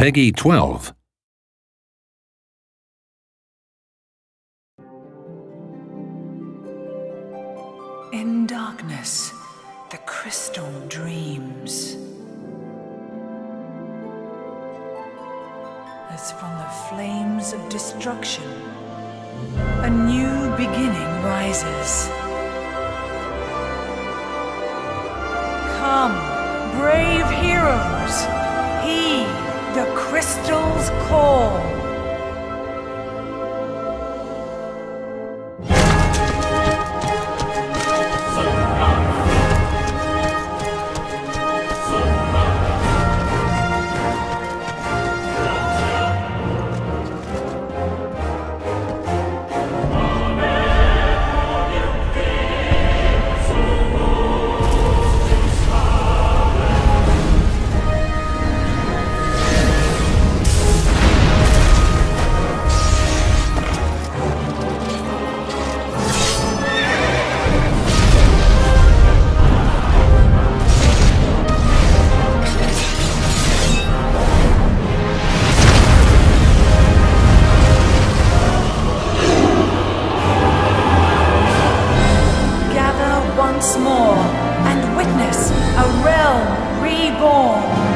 Peggy 12. In darkness, the crystal dreams. As from the flames of destruction, a new beginning rises. Come, brave heroes, call. and witness a realm reborn.